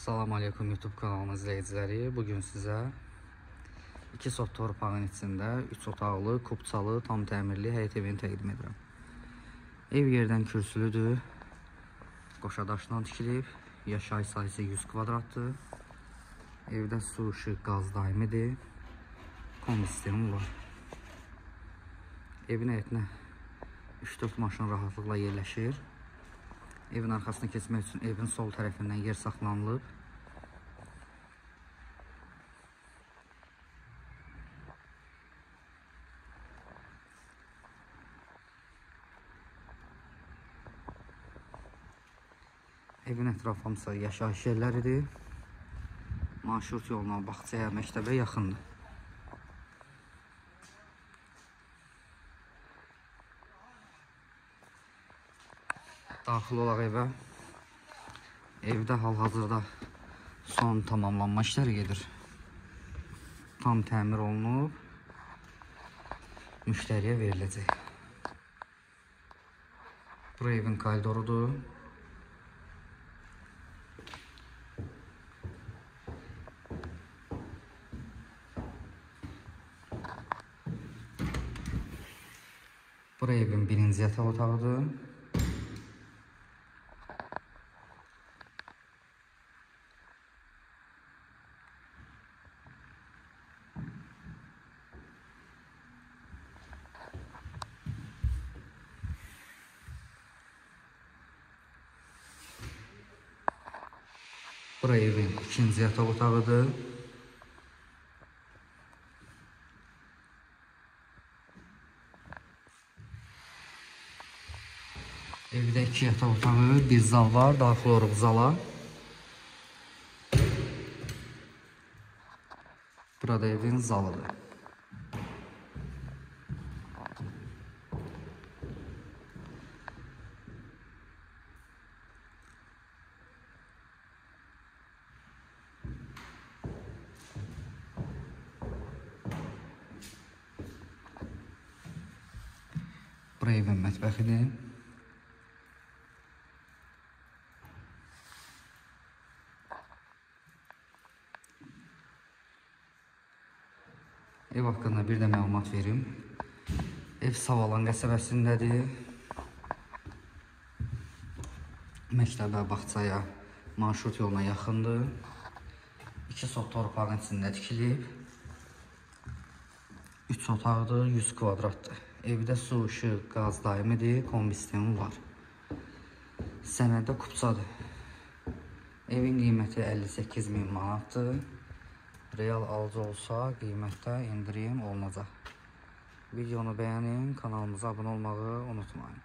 Salam aleykum YouTube kanalımın izləyiciləri. Bugün sizə 2 sot torpağın içində 3 otaqlı, kubçalı, tam təmirli həyət evini təqdim edirəm. Ev yerdən kürsülüdür. Qoşadaşdan tikilib. Yaşayış sahəsi 100 kvadratdır. Evdə su, işıq, qaz daimidir. Kombi sistemi var. Evin həyətinə 3-4 maşın rahatlıqla yerləşir. Evin arxasına keçmək üçün evin sol tərəfindən yer saxlanılıb. Evin ətrafı hamısı yaşayış yerləridir. Marşrut yoluna, bağçaya, məktəbə yaxındır. Daxil olaq evə. Evdə hal-hazırda son tamamlanma işləri gedir. Tam təmir olunub müştəriyə veriləcək. Bura evin koridorudur. Bura evin birinci yataq otağıdır. Bura evin ikinci yataq otağıdır. Evdə iki yataq otağı, bir zal var. Daxil oluruq zala. Burada evin zalıdır. Bura evin mətbəxidir. Ev haqqında bir də məlumat verim. Ev Savalan qəsəbəsindədir. Məktəbə, bağçaya, marşrut yoluna yaxındır. 2 sot torpağın içində tikilib. 3 otaqdır, 100 kvadratdır. Evdə su, işıq, qaz daimidir, kombi sistemi var. Sənəddə kupçadır. Evin qiyməti 58 min manatdır. Real alıcı olsa qiymətdə indirim olunacaq. Videonu bəyənin, kanalımıza abunə olmağı unutmayın.